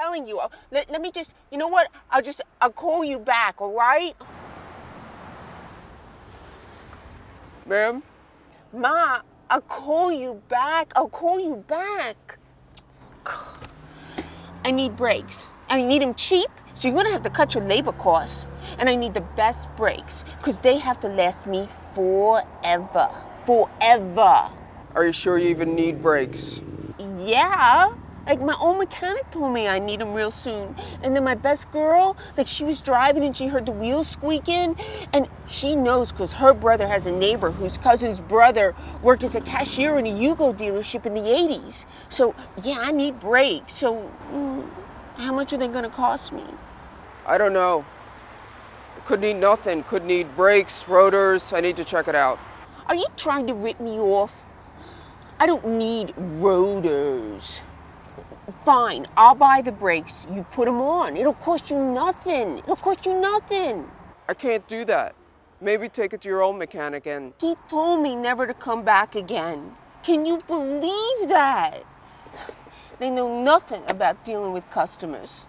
telling you. Let, let me just, you know what? I'll just, I'll call you back, all right? Ma'am? Ma, I'll call you back. I'll call you back. I need brakes. I need them cheap, so you're gonna have to cut your labor costs. And I need the best brakes, because they have to last me forever. Forever. Are you sure you even need brakes? Yeah. Like my own mechanic told me I need them real soon. And then my best girl, like she was driving and she heard the wheels squeaking. And she knows because her brother has a neighbor whose cousin's brother worked as a cashier in a Yugo dealership in the 80s. So yeah, I need brakes. So mm, how much are they gonna cost me? I don't know. Could need nothing. Could need brakes, rotors. I need to check it out. Are you trying to rip me off? I don't need rotors. Fine, I'll buy the brakes. You put them on. It'll cost you nothing. It'll cost you nothing. I can't do that. Maybe take it to your own mechanic and. He told me never to come back again. Can you believe that? They know nothing about dealing with customers.